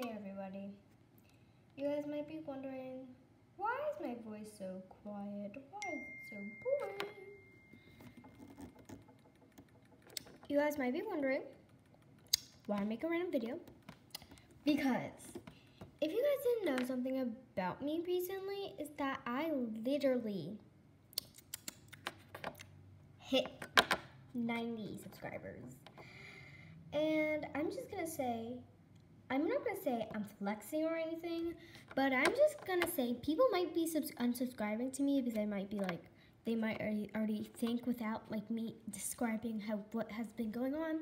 Hey everybody. You guys might be wondering, why is my voice so quiet? Why is it so boring? You guys might be wondering why I make a random video. Because if you guys didn't know something about me recently, is that I literally hit 90 subscribers. And I'm just gonna say, I'm not gonna say I'm flexing or anything, but I'm just gonna say people might be unsubscribing to me because I might be like, they might already, think without like me describing how what has been going on.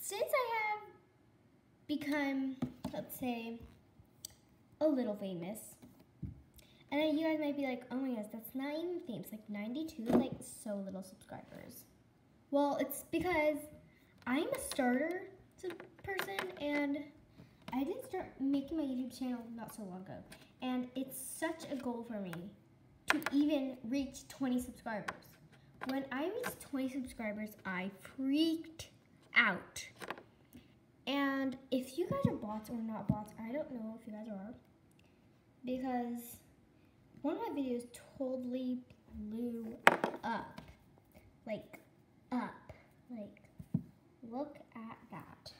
Since I have become, let's say, a little famous, and you guys might be like, oh my gosh, that's not even famous. Like 92 like so little subscribers. Well, it's because I'm a starter person and Making my YouTube channel not so long ago. And it's such a goal for me to even reach 20 subscribers. When I reached 20 subscribers, I freaked out. And if you guys are bots or not bots, I don't know if you guys are. Because one of my videos totally blew up. Like, up. Like, look at that.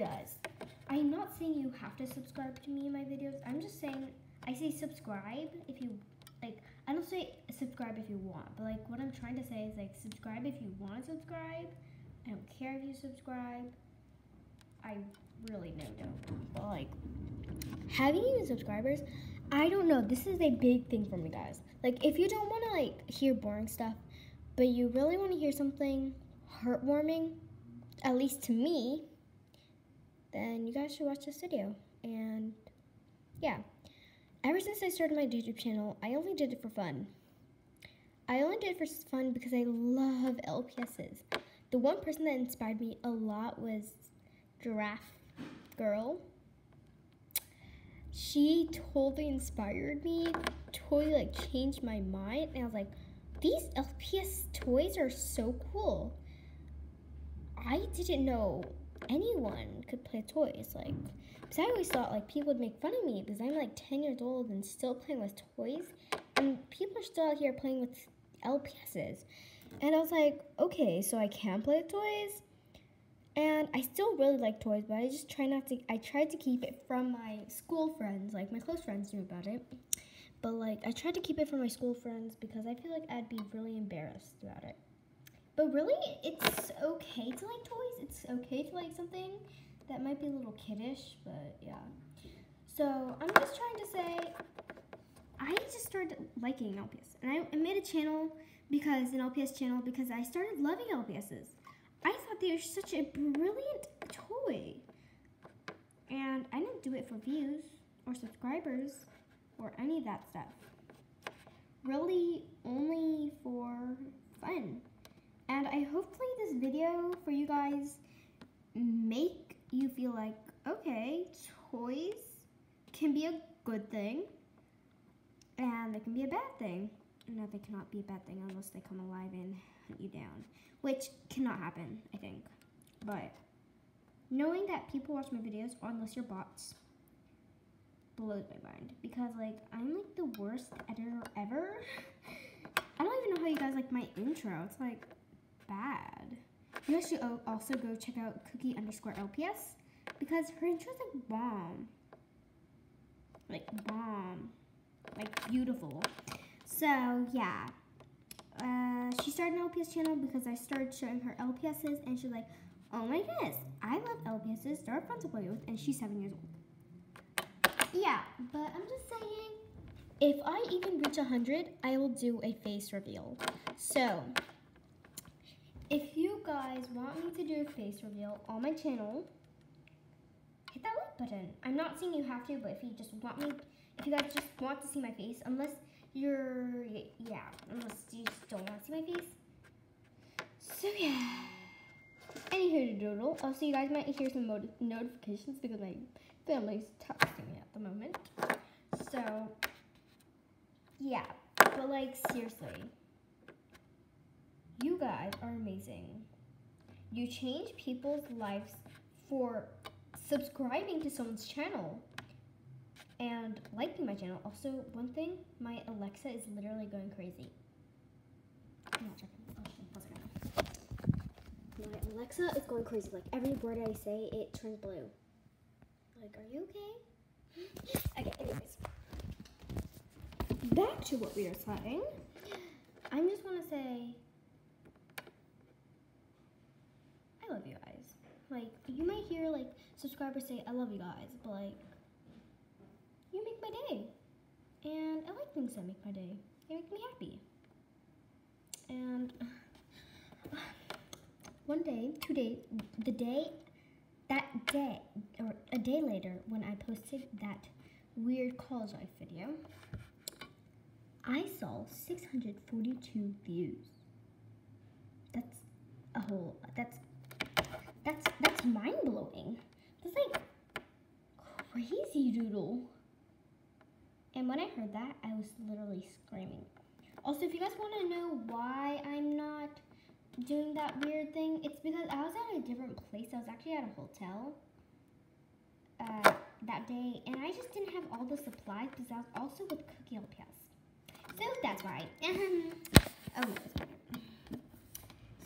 Guys. I'm not saying you have to subscribe to me in my videos. I'm just saying, I say subscribe if you, like, I don't say subscribe if you want, but like what I'm trying to say is like subscribe if you want to subscribe. I don't care if you subscribe. I really don't. But like having even subscribers, I don't know. This is a big thing for me, guys. Like if you don't want to like hear boring stuff, but you really want to hear something heartwarming, at least to me, then you guys should watch this video. And yeah. Ever since I started my YouTube channel, I only did it for fun. I only did it for fun because I love LPSs. The one person that inspired me a lot was Giraffe Girl. She totally inspired me, totally like changed my mind, and I was like, these LPS toys are so cool. I didn't know anyone could play toys. Like, because I always thought like people would make fun of me because I'm like 10 years old and still playing with toys, and people are still out here playing with LPSs. And I was like, okay, so I can play with toys. And I still really like toys, but I just try not to, I tried to keep it from my school friends, like my close friends knew about it. But like, I tried to keep it from my school friends because I feel like I'd be really embarrassed about it. But really, it's okay to like toys. It's okay to like something that might be a little kiddish, but yeah. So I'm just trying to say, I just started liking LPS. And I, I made a channel because, an LPS channel, because I started loving LPSs. I thought they were such a brilliant toy. And I didn't do it for views or subscribers or any of that stuff. Really only for fun. And I hopefully this video for you guys make you feel like, okay, toys can be a good thing and they can be a bad thing. No, they cannot be a bad thing unless they come alive and hunt you down, which cannot happen, I think. But knowing that people watch my videos, unless you're bots, blows my mind because like I'm like the worst editor ever. I don't even know how you guys like my intro. It's like bad. You guys should also go check out Cookie underscore LPS because her intro's like bomb. Like bomb. Like beautiful. So yeah. Uh, she started an LPS channel because I started showing her LPSs and she's like, oh my goodness, I love LPSs, they're fun to play with, and she's seven years old. Yeah, but I'm just saying, if I even reach 100, I will do a face reveal. So, if you guys want me to do a face reveal on my channel, hit that like button. I'm not saying you have to, but if you just want me, if you guys just want to see my face, unless you're, yeah, unless you just don't want to see my face. So yeah. Anywho, doodle. Also, you guys might hear some notifications because my family's texting me at the moment. So, yeah. But like, seriously. You guys are amazing. You change people's lives for subscribing to someone's channel and liking my channel. Also, one thing, my Alexa is literally going crazy. Oh, my Alexa is going crazy. Like every word I say, it turns blue. Like, are you okay? okay, anyways. Back to what we were saying. I just want to say, I love you guys. Like, you might hear like subscribers say, I love you guys, but like, you make my day. And I like things that make my day. They make me happy. And one day, two days, the day, that day, or a day later, when I posted that weird college life video, I saw 642 views. That's a whole, that's, that's, that's mind blowing. That's like crazy doodle. And when I heard that, I was literally screaming. Also, if you guys want to know why I'm not doing that weird thing, it's because I was at a different place. I was actually at a hotel uh, that day, and I just didn't have all the supplies because I was also with Cookie LPS. So that's why. oh,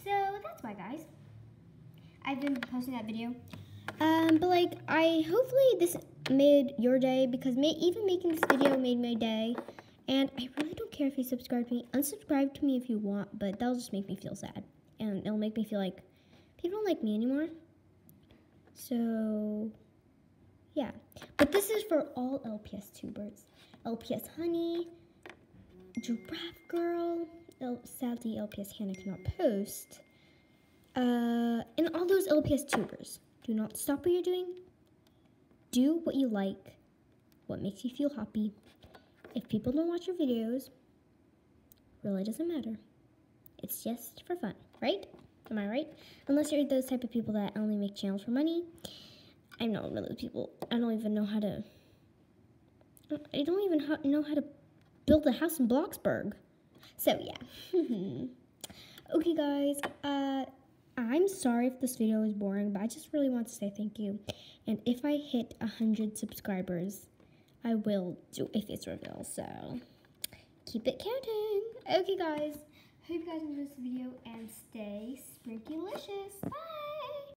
so that's why, guys. I've been posting that video. Um, but like, I hopefully this made your day because may, even making this video made my day. And I really don't care if you subscribe to me. Unsubscribe to me if you want, but that'll just make me feel sad. And it'll make me feel like people don't like me anymore. So, yeah. But this is for all LPS tubers. LPS Honey, Giraffe Girl, L sadly LPS Hannah cannot post, uh, and all those LPS tubers. Do not stop what you're doing. Do what you like, what makes you feel happy, if people don't watch your videos, really doesn't matter. It's just for fun, right? Am I right? Unless you're those type of people that only make channels for money. I'm not one of those people. I don't even know how to. I don't even know how to build a house in Bloxburg. So yeah. okay, guys. Uh, I'm sorry if this video is boring, but I just really want to say thank you. And if I hit a hundred subscribers, I will do a face reveal, so keep it counting. Okay, guys. Hope you guys enjoyed this video and stay sprinky-licious. Bye!